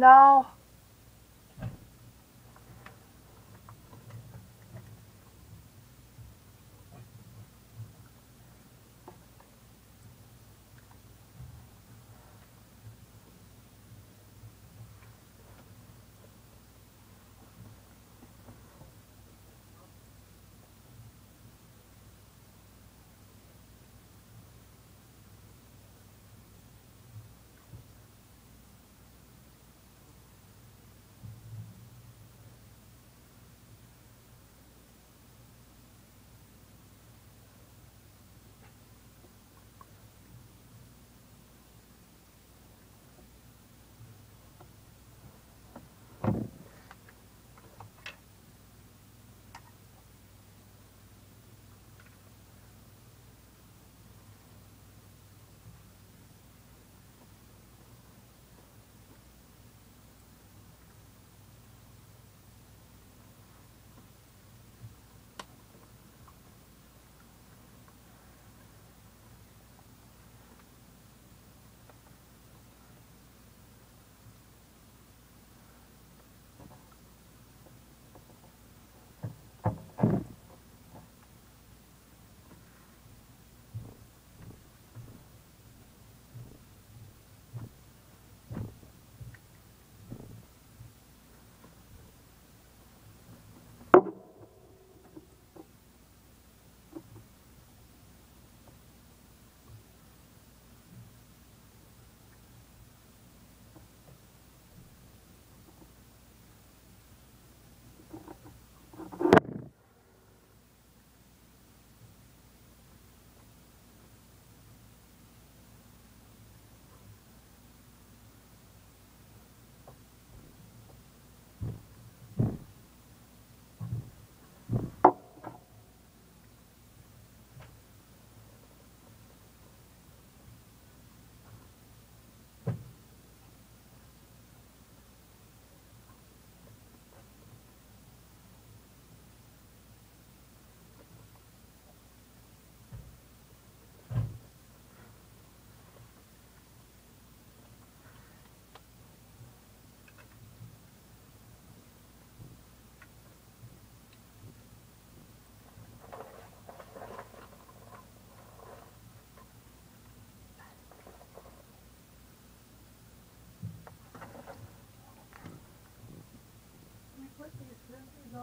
No.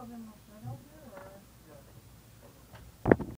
What is,